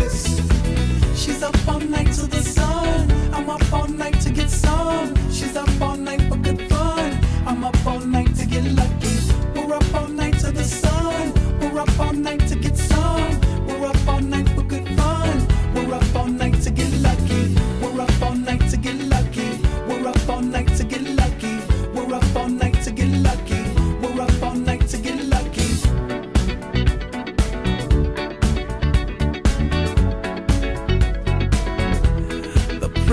this.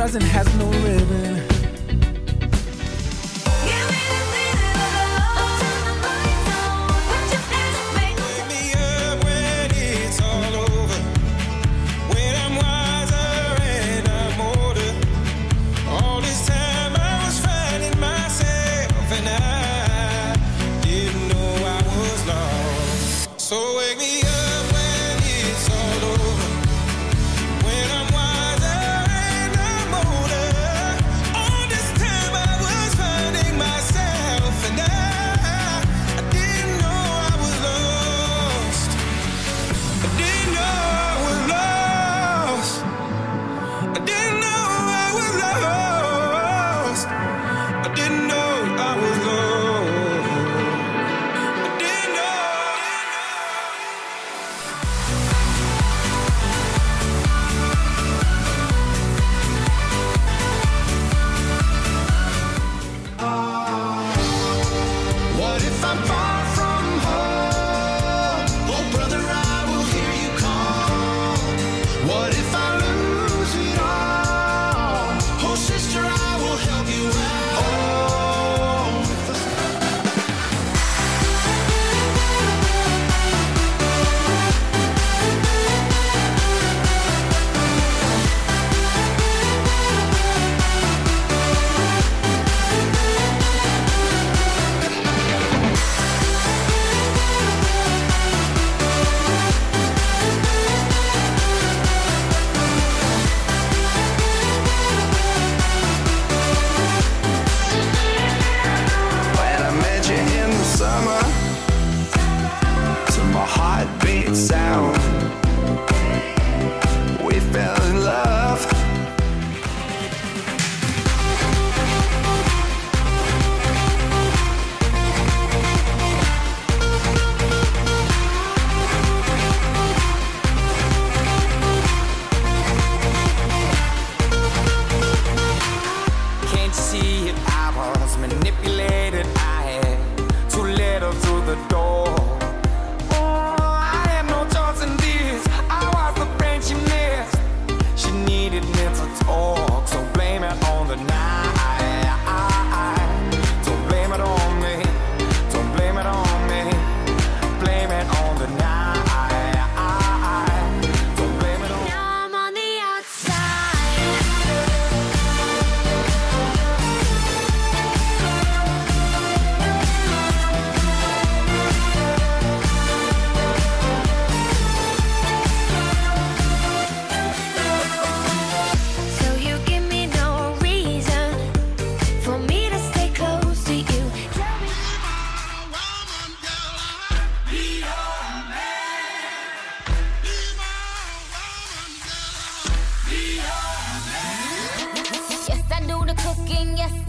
doesn't no ribbon.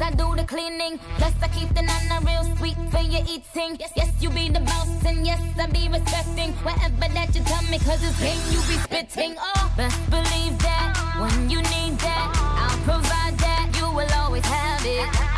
I do the cleaning. Plus, I keep the nana real sweet for your eating. Yes, yes, you be the boss, and yes, I be respecting whatever that you tell me, cause it's game you be spitting. Oh, best believe that when you need that, I'll provide that. You will always have it.